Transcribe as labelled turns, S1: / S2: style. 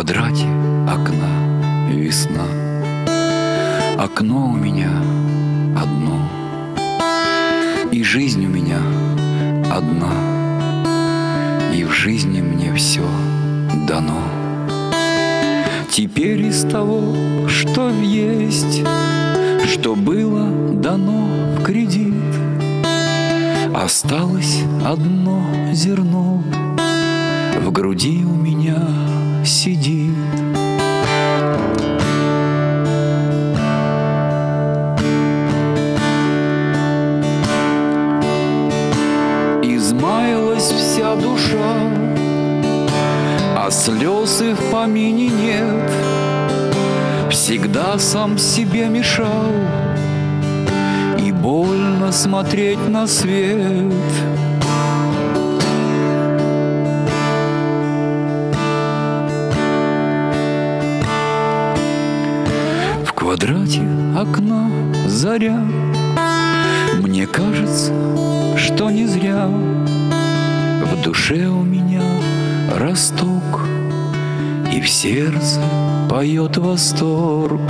S1: квадрате окна весна. Окно у меня одно, и жизнь у меня одна, и в жизни мне все дано. Теперь из того, что есть, что было дано в кредит, Осталось одно зерно в груди у меня сидит. Измаялась вся душа, а слез и в помине нет. Всегда сам себе мешал, и больно смотреть на свет. Квадрате окна заря. Мне кажется, что не зря В душе у меня росток И в сердце поет восторг